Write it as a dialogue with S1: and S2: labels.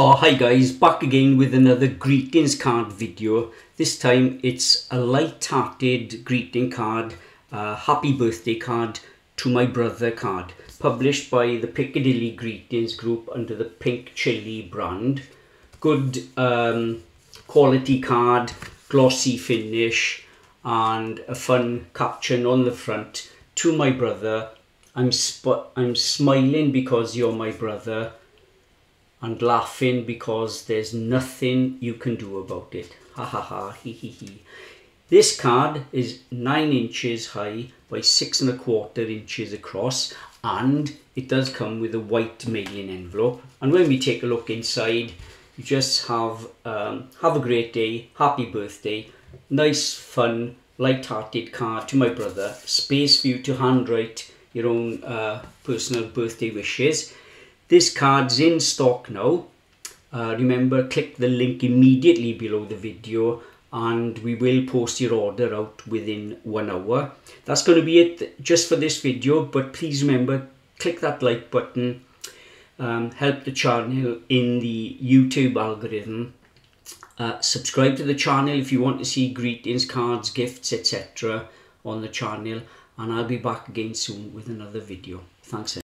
S1: Oh hi guys, back again with another greetings card video. This time it's a light-hearted greeting card, a happy birthday card to my brother card, published by the Piccadilly Greetings group under the Pink Chili brand. Good um, quality card, glossy finish and a fun caption on the front to my brother. I'm, I'm smiling because you're my brother and laughing because there's nothing you can do about it. Ha ha ha, he he he. This card is 9 inches high by 6 and a quarter inches across and it does come with a white mailing envelope. And when we take a look inside, you just have, um, have a great day, happy birthday, nice, fun, light-hearted card to my brother, space for you to handwrite your own uh, personal birthday wishes. This card's in stock now. Uh, remember, click the link immediately below the video and we will post your order out within one hour. That's going to be it just for this video, but please remember, click that like button, um, help the channel in the YouTube algorithm. Uh, subscribe to the channel if you want to see greetings, cards, gifts, etc. on the channel. And I'll be back again soon with another video. Thanks.